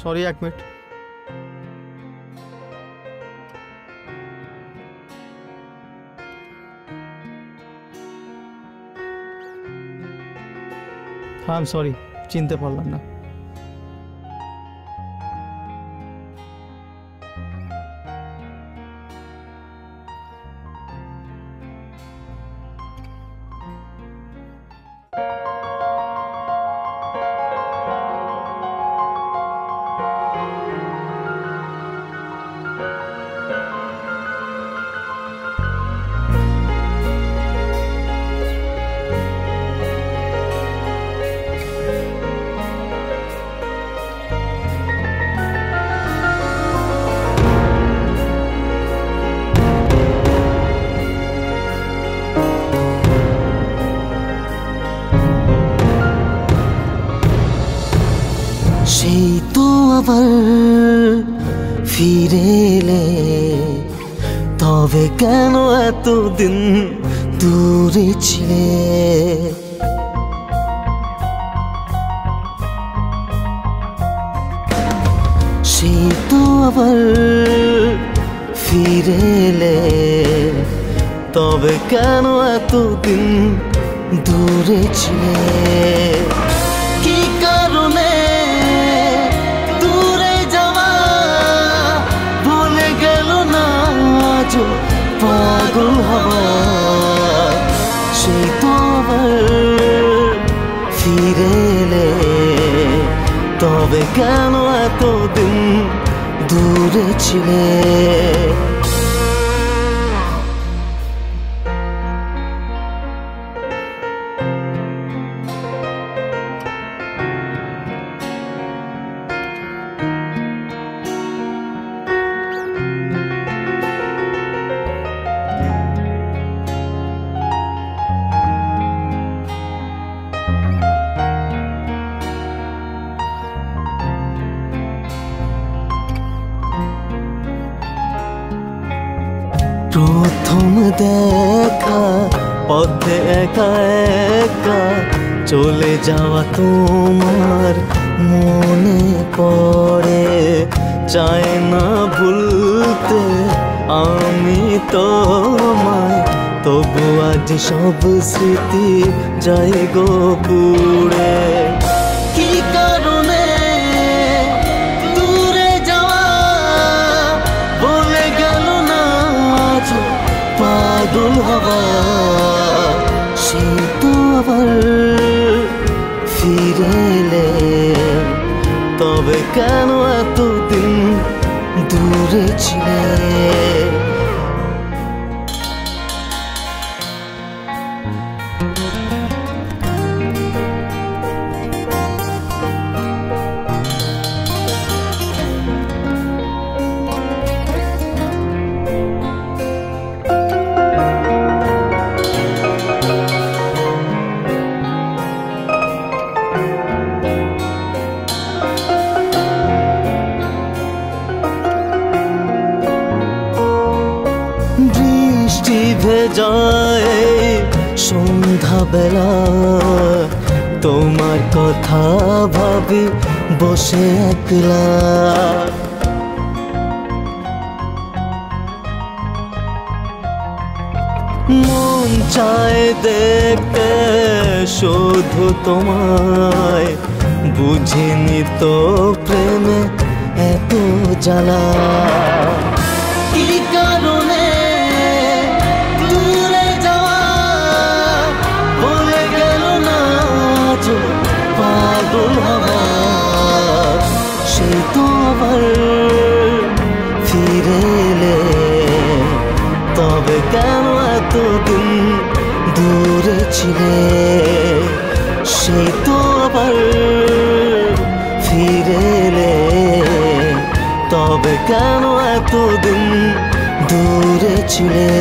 Sorry এক minute হ্যাঁ sorry চিনতে পারলাম না সেই তো আবার ফিরে এলে। তবে কেন এতদিন দূরে ছিলে? সেই তো আবার ফিরে এলে। তবে কেন এতদিন দূরে ছিলে? আজ পাগল হওয়া সেই তো আবার ফিরে এলে। তবে কেন এতদিন দূরে ছিলে? প্রথম দেখা, পথে একা একা চলে যাওয়া তোমার মনে পড়ে। চায় না ভুলতে আমি তোমায়, তবু আজ সব স্মৃতি যায় গো পুড়ে। হওয়া সে তো আবার ফিরে এলে তবে কেন এতদিন দূরে ছিলে? বৃষ্টি ভেজায় সন্ধ্যা বেলা তোমার কথা ভাবি বসে একলা। মন চায় দেখতে শুধু তোমায়, বুঝিনি তো প্রেমে এত জ্বালা। হওয়া সে তো আবার ফিরে এলে। তবে কেন এতদিন দূরে ছিলে? সেই তো আবার ফিরে এলে। তবে কেন এতদিন দূরে ছিলে?